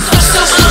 so, so, so.